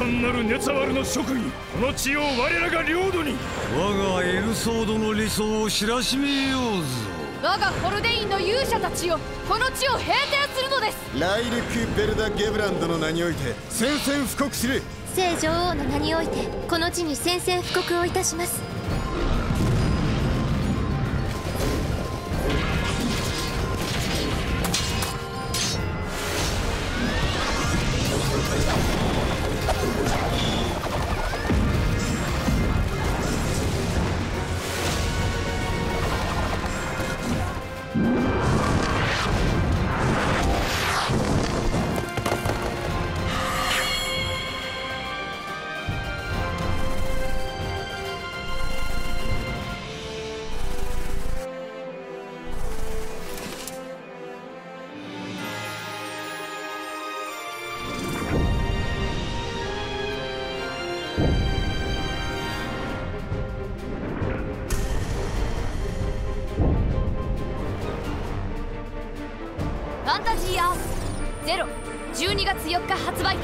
単なるネツァワルの職技この地を我らが領土に。我がエルソードの理想を知らしめようぞ。我がホルデインの勇者たちよこの地を平定するのです。ライルク・ベルダ・ゲブランドの名において宣戦布告する。聖女王の名においてこの地に宣戦布告をいたしますファンタジーアースゼロ12月4日発売。